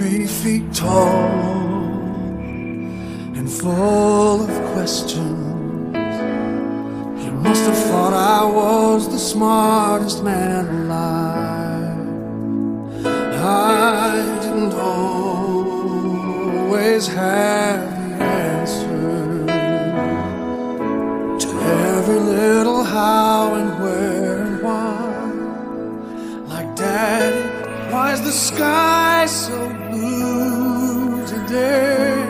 three feet tall and full of questions. You must have thought I was the smartest man alive. I didn't always have the answer to every little how and where and why. Like daddy, why is the sky so blue today?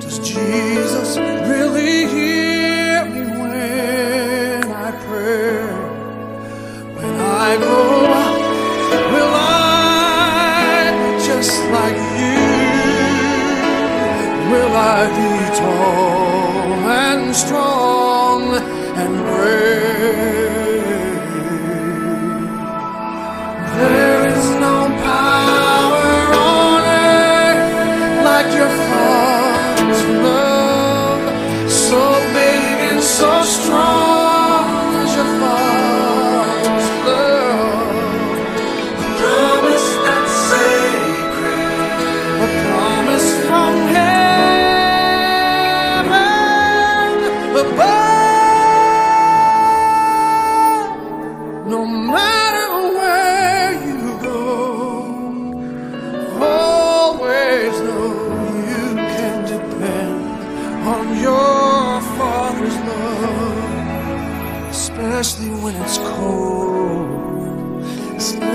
Does Jesus really hear me when I pray? When I grow up, will I just like you? Will I be tall and strong and brave?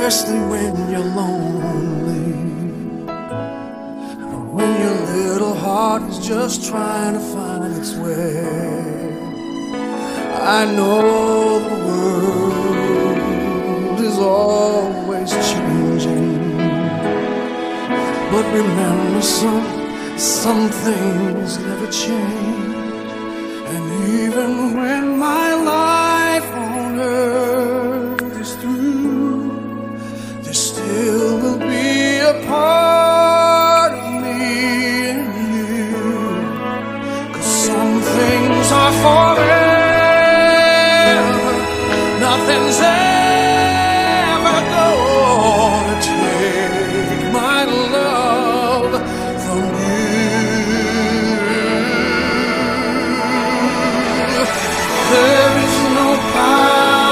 Especially when you're lonely. When your little heart is just trying to find its way, I know the world is always changing. But remember, some some things never change. And even when my life on earth forever. Nothing's ever gonna take my love from you. There is no power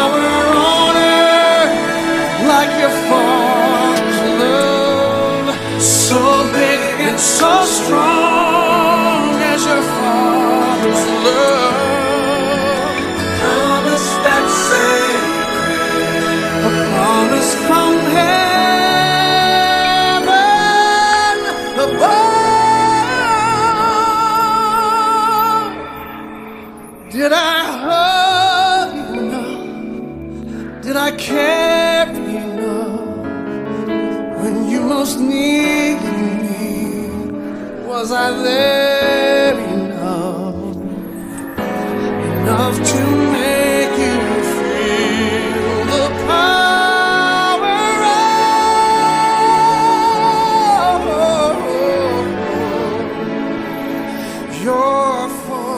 Did I hug you enough? Did I care you enough? When you most needed me, was I there enough? Enough to make you feel the power of your force.